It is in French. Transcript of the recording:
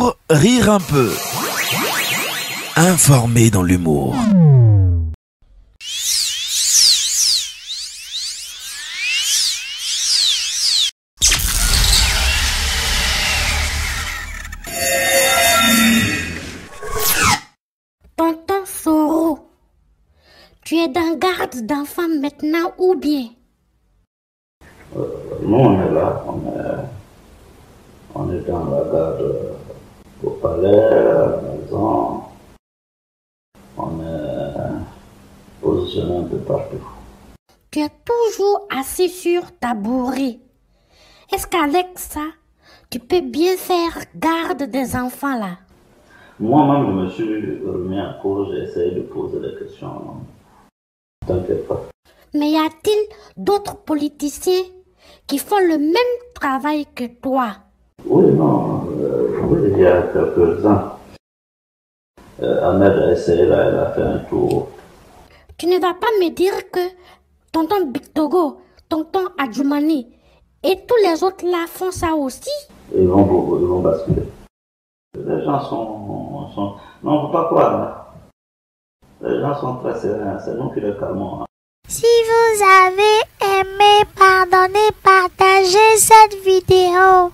pour rire un peu. Informé dans l'humour. Tonton Soro, tu es dans garde d'enfants maintenant ou bien? Nous, on est là, on est, on est dans la garde euh, palais, à maison. On est positionné un peu partout. Tu es toujours assis sur ta bourrée. Est-ce qu'avec ça, tu peux bien faire garde des enfants là? Moi-même, je me suis remis en cours, j'ai essayé de poser des questions. T'inquiète pas. Mais y a-t-il d'autres politiciens qui font le même travail que toi? Oui, non, euh, oui, il y a quelques-uns. Euh, Ahmed a essayé, là, elle a fait un tour. Tu ne vas pas me dire que tonton Bictogo, tonton Adjoumani et tous les autres là font ça aussi? Ils vont, ils vont basculer. Les gens sont. sont... Non, on ne peut pas croire. hein. Les gens sont très sereins, c'est nous qui les calmons. hein. Si vous avez aimé, pardonnez, partagez cette vidéo.